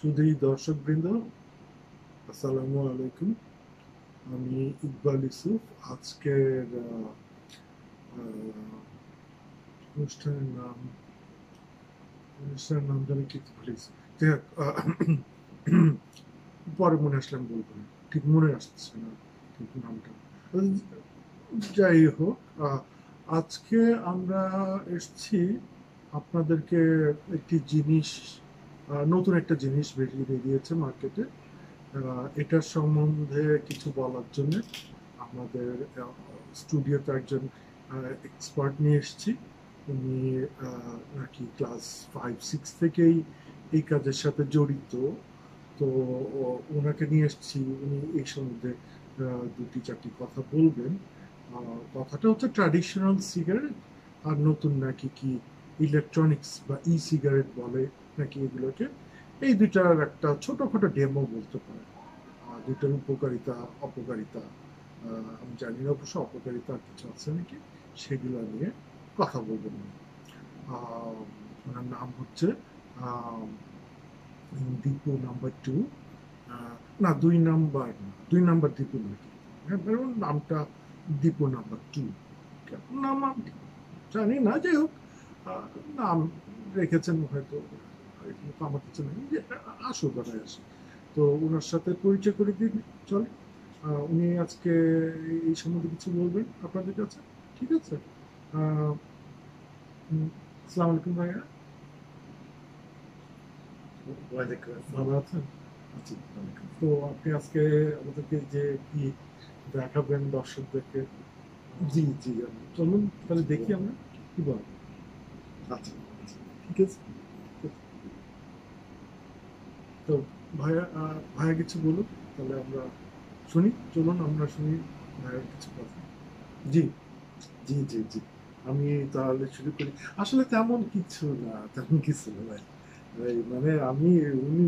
শুধু দর্শকবৃন্দ আসসালামু আলাইকুম। আমি ইকবাল ইসুফ আজকের অনুষ্ঠানের নাম অনুষ্ঠানের নাম জানি কি আহ, পরে মনে আসলে আমি বলব ঠিক মনে আসছে না ঠিক নামটা। যাই হোক আজকে আমরা এসছি আপনাদেরকে একটি জিনিস নতুন একটা জিনিস বেরিয়ে বেরিয়েছে মার্কেটে এটার সম্বন্ধে কিছু বলার জন্য আমাদের স্টুডিওতে একজন এক্সপার্ট নিয়ে এসেছি। উনি নাকি ক্লাস ফাইভ সিক্স থেকেই এই কাজের সাথে জড়িত। তো ওনাকে নিয়ে এসেছি। উনি এই সম্বন্ধে দুটি চারটি কথা বলবেন। কথাটা হচ্ছে ট্র্যাডিশনাল সিগারেট আর নতুন নাকি কি ইলেকট্রনিক্স বা ই সিগারেট বলে নাকি এগুলোকে, এই দুইটার একটা ছোটোখাটো ডেমো বলতে পারে দুইটার উপকারিতা, অপকারিতা আমি জানি না, অবশ্য অপকারিতা কিছু আছে নাকি, সেগুলো নিয়ে কথা বলব ওনার নাম হচ্ছে দীপু নাম্বার টু না, দুই নাম্বার দুই নাম্বার দীপু নাকি। হ্যাঁ নামটা দীপু নাম্বার টু নাম জানি না, যাই হোক। নাম রেখেছেন হয়তো আমার কাছে নেই। যে আসো বেড়ায় আসো তো ওনার সাথে পরিচয় করে দিন চল। উনি আজকে এই সম্বন্ধে কিছু বলবেন আপনাদের কাছে? ঠিক আছে? আসসালামু আলাইকুম ভাইয়া। ভালো আছেন? আচ্ছা তো আপনি আজকে আমাদেরকে যে কি দেখাবেন দর্শকদেরকে? জি জি চলুন তাহলে দেখি আমরা। কি বল আচ্ছা ঠিক আছে তো ভাইয়া ভাইয়া কিছু বলুন তাহলে আমরা শুনি। চলুন আমরা শুনি ভাইয়ার কিছু কথা। জি। জি জি জি। আমি তাহলে শুরু করি। আসলে তেমন কিছু না তেমন কিছু না ভাই। মানে আমি উনি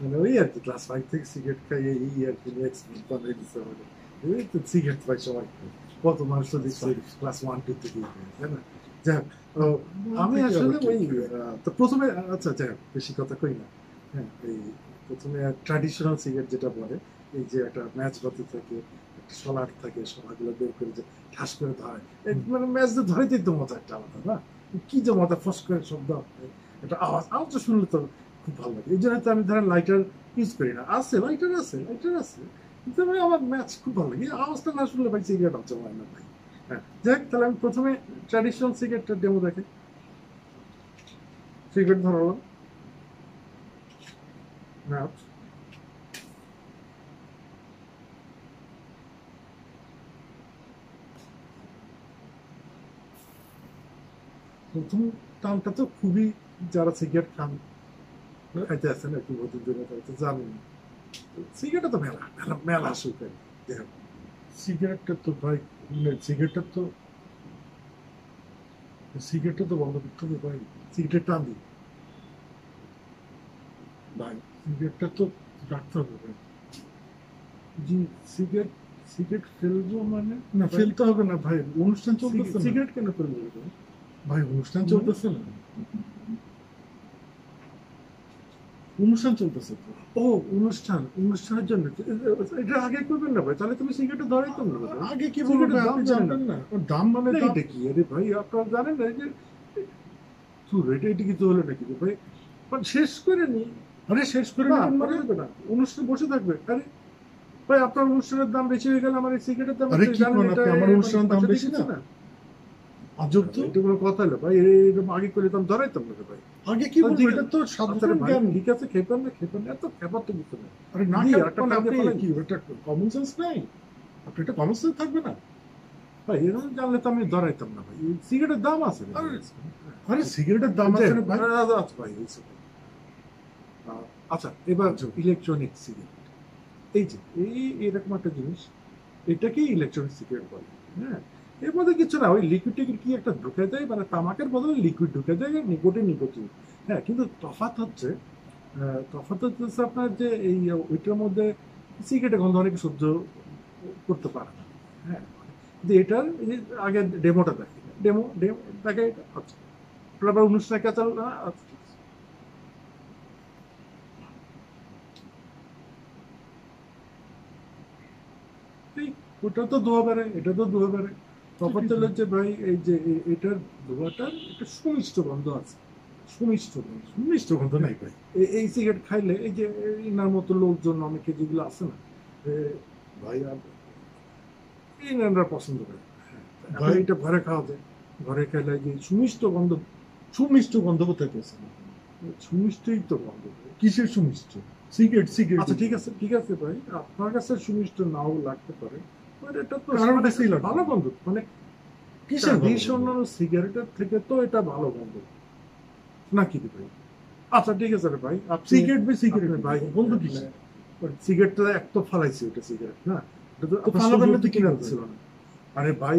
মানে ওই আর কি ক্লাস ফাইভ থেকে সিগারেট খাই এই আর কি এক্সপিরিয়েন্স বানিয়ে দিচ্ছে আমাকে। এই তো সিগারেট খাই সবাই কত মানুষ তো দেখছি ক্লাস ওয়ান টু থেকে তাই না? ও, আমি আসলে ওই তো প্রথমে আচ্ছা যাই হোক, বেশি কথা কই না হ্যাঁ এই প্রথমে ট্র্যাডিশনাল সিগারেট যেটা বলে এই যে একটা ম্যাচ বাতি থাকে একটা সলার থাকে সলাগুলো বের করে যে ঠাস করে ধরে মানে ম্যাচ দিয়ে তো মজা একটা আলাদা না কি যে মজা ফস করে শব্দ একটা আওয়াজ আওয়াজটা শুনলে তো খুব ভালো লাগে এই জন্য তো আমি ধরেন লাইটার ইউজ করি না আছে লাইটার আছে লাইটার আছে কিন্তু আমার ম্যাচ খুব ভালো লাগে আওয়াজটা না শুনলে ভাই সিগারেট হয় না ভাই হ্যাঁ। যাক তাহলে আমি প্রথমে ট্র্যাডিশনাল সিগারেটটা ডেমো দেখে। সিগারেট ধরালাম। প্রথম টানটা তো খুবই যারা সিগারেট খান খাইতে আসেন একটু বহুদিন ধরে হয়তো জানেন। সিগারেটটা তো মেলা মেলা মেলা সুখে দেখো সিগারেটটা তো ভাই সিগারেটটা তো সিগারেটটা তো বন্ধ করতে হবে ভাই। সিগারেট টান দিই ভাই সিগারেটটা তো রাখতে হবে ভাই। জি সিগারেট সিগারেট ফেলব মানে? না ফেলতে হবে না ভাই। অনুষ্ঠান চলতেছে সিগারেট কেন ফেলব? ভাই অনুষ্ঠান চলতেছে না। অনুষ্ঠান চলতেছে তো। ও অনুষ্ঠান অনুষ্ঠানের জন্য। এটা আগে করবেন না ভাই? তাহলে তুমি সিগারেট ধরাই তো না আগে কি বলব আপনি জানেন না। দাম মানে এটা কি? আরে ভাই আপনারা জানেন না যে তুই রেটে এটা কিছু হলো নাকি ভাই? মানে শেষ করে নি। আরে শেষ করে না পরে হবে না। অনুষ্ঠান বসে থাকবে। আরে ভাই আপনার অনুষ্ঠানের দাম বেশি হয়ে গেল আমার এই সিগারেটের দাম আরে কি? আমার অনুষ্ঠানের দাম পাশে বেশি না? দিচ্ছে এটা কোনো কথা হলো ভাই এরকম আগে করে দাম ধরাইতাম না ভাই। আগে কি বলব এটা তো সাধারণ আচ্ছা জ্ঞান। ঠিক আছে খেপান না খেপান না এত খেপার তো বুঝতে না আরে না জি, খেলে একটা আপনি কি এটা কমন সেন্স নাই। আপনি এটা কমন সেন্স থাকবে না। ভাই এরকম জানলে তো আমি ধরাইতাম না ভাই। সিগারেটের দাম আছে আরে, সিগারেটের দাম আচ্ছা, আছে ভাই? আচ্ছা, আচ্ছা ভাই আচ্ছা এবার ইলেকট্রনিক সিগারেট এই যে এই এরকম একটা জিনিস এটাকেই ইলেকট্রনিক সিগারেট বলে হ্যাঁ? এর মধ্যে কিছু না, ওই লিকুইড টিকুইড কি একটা ঢুকে দেয় মানে তামাকের বদলে লিকুইড ঢুকে দেয় নিকোটিন নিকোটিন হ্যাঁ কিন্তু তফাত হচ্ছে তফাৎ হচ্ছে আপনার যে এই, ওইটার মধ্যে সিগারেটের গন্ধ অনেক সহ্য করতে পারে না। হ্যাঁ কিন্তু এটার আগে ডেমোটা দেখে ডেমো ডেমো দেখে আচ্ছা আবার অনুষ্ঠানে কাঁচা ওটা তো দু বেড়ে এটা তো দু বেড়ে তফাৎ হচ্ছে ভাই এই যে এটার ধোয়াটার একটা সুমিষ্ট গন্ধ আছে। সুমিষ্ট গন্ধ। মিষ্ট গন্ধ নাই ভাই। এই সিগারেট খাইলে এই যে ইনার মতো লোকজন অনেকে যেগুলো আছে না ভাই আর- ইনাররা পছন্দ করে। ভাই এটা ঘরে খাওয়া যায়। ঘরে খাইলে যে সুমিষ্ট গন্ধ সুমিষ্ট গন্ধ কোথায় পেয়েছেন? সুমিষ্টই তো গন্ধ। কিসের সুমিষ্ট? সিগারেট সিগারেট আচ্ছা ঠিক আছে ঠিক আছে ভাই। আপনার কাছে সুমিষ্ট নাও লাগতে পারে। মানে। ভালো মানে কিসের সিগারেটের থেকে তো এটা ভালো গন্ধ নাকি ভাই? আচ্ছা ঠিক আছে ভাই। আপনি সিগারেট বে সিগারেট ভাই ভাই। বন্ধু কিসের? সিগারেটটা এক তো ফালাইছে এটা সিগারেট না? তো তো আপনার ফালাবেন তো কিনা ছিল না। আরে ভাই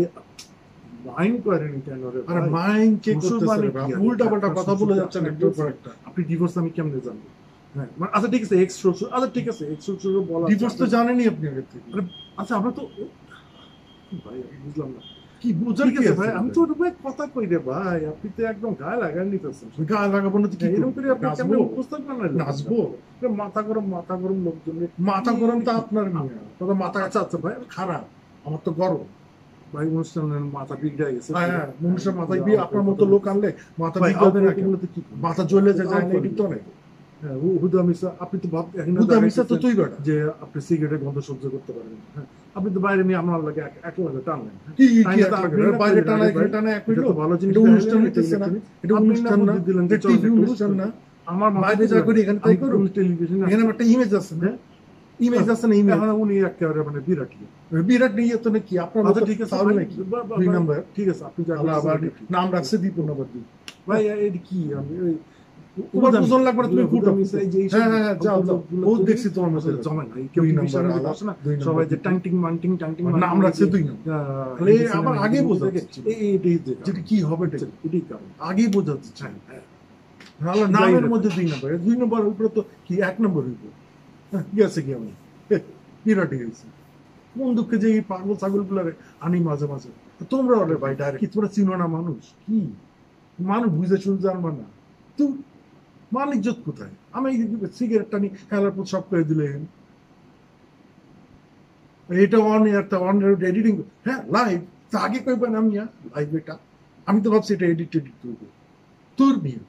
মাইন্ড করেন কেন রে আরে ভাই? মাইন্ড কে করতেছে উল্টা পাল্টা কথা বলে যাচ্ছেন। একটা। আপনি ডিভোর্স আমি কেমনে জানব? মানে আচ্ছা ঠিক আছে এক্স শ্বশুর আচ্ছা ঠিক আছে এক্স শ্বশুর বলা ডিভোর্স তো জানেনই আপনি আগে থেকে। আচ্ছা আমরা তো ভাই বুঝলাম না। কি বুঝার কি আছে আছে ভাই আমি তো ভাই কথা কই রে ভাই আপনি তো একদম গায়ে লাগান নিতেছেন গায়ে লাগাবো না কি এরকম করে আপনি কেমনে নাচবো? উপস্থাপ নাচবো? মাথা গরম মাথা গরম লোকজন মাথা গরম তো আপনার নিয়ে মাথা আচ্ছা আচ্ছা ভাই খারাপ। আমার তো গরম। ভাই অনুষ্ঠানের মাথা বিগড়ে গেছে। হ্যাঁ হ্যাঁ মনুষ্যের মাথায় আপনার মতো লোক আনলে মাথা? মাথা জ্বলে যায় তো নেই হ্যাঁ, হু- হুদা মিশা আপনি তো তো তুই যে আপনি সিগারেটের গন্ধ সহ্য করতে পারবেন। হ্যাঁ আপনি তো বাইরে নিয়ে আমার লাগে এক- এক লাগে টানলেন। হ্যাঁ। কি তাই কি না এক তো লাগে? আপনি না বাইরে টানা এখানে টানা এক এটা ভালো জিনিস অনুষ্ঠান হইতেছে না। এটা অনুষ্ঠান না। না দিলেন যে টিভি অনুষ্ঠান না। আমার বাইরে যা করি এখানে তাই করো। টেলিভিশন এখানে একটা ইমেজ আছে না? ইমেজ আছে না ইমেজ উনি একেবারে মানে বিরাট ইয়ে। বিরাট নিয়ে তো নাকি? আপনার আচ্ছা ঠিক আছে তাহলে নাকি? দুই নাম্বার। ঠিক আছে আপনি যা আবার নাম রাখছে দীপন আবার দুই ভাই কি? আমি তোমার লাগবে তুমি ফুটো। হ্যাঁ হ্যাঁ হ্যাঁ, যাও যাও। বহুত দেখছি তোমার মতো। জমে না কেউ দুই নাম্বার সামনে না, সবাই যে টাংটিং মান্টিং টাংটিং নাম রাখছে দুই নাম্বার। আহ, আরে, এই যে আবার আগে বোঝা দেখে, যাচ্ছে। এই- এই- এটাই যে যেটা কি হবে এটাই কারণ। আগেই বোঝা যাচ্ছে হ্যাঁ, হ্যাঁ। নাহলে নামের মধ্যে দুই নম্বর এই দুই নম্বর উপরে তো কি এক নম্বর হইব? হ্যাঁ, গেছে কি আমি হে, বিরাট গেছে। কোন দুঃখে যে এই পাগল ছাগল গুলারে আনি মাঝে মাঝে? তোমরা ওরে ভাই ডাইরেক্ট। কি তোমরা চিনো না মানুষ? কি? মানুষ বুঝে শুনে জানবা না। তুই মালিক ইজ্জত কোথায়? আমি সিগারেট টানি খেলার পর সব করে দিলে এটা অন একটা অন এডিটিং হ্যাঁ লাইভ তা আগে কইবেন আমি লাইভ এটা। আমি তো ভাবছি এটা এডিট এডিট করব। তোর নিয়ে